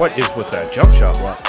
What is with that jump shot block?